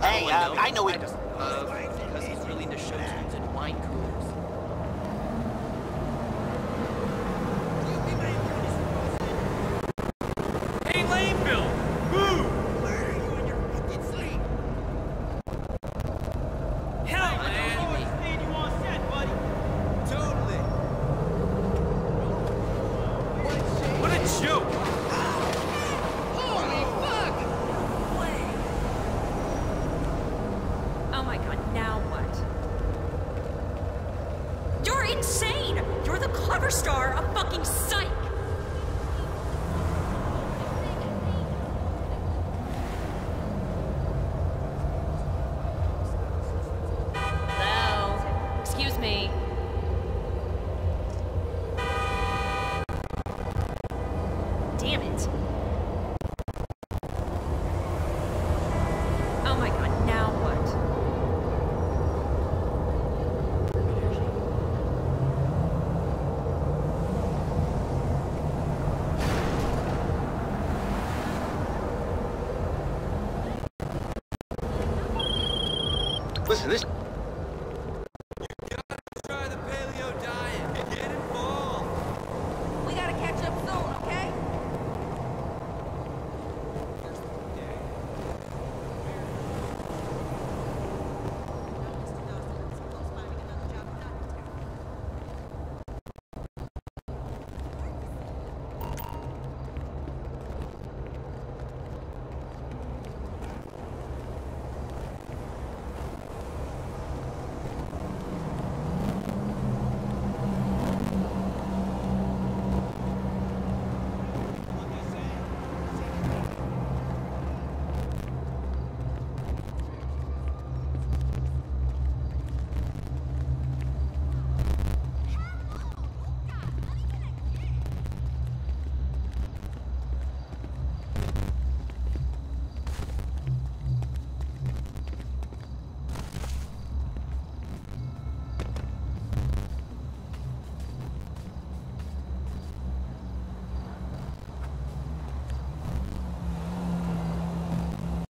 Hey, uh, I know we... Uh, because he's really into show insane! You're the cover star of fucking Psych! Hello? Excuse me. Damn it. Listen, this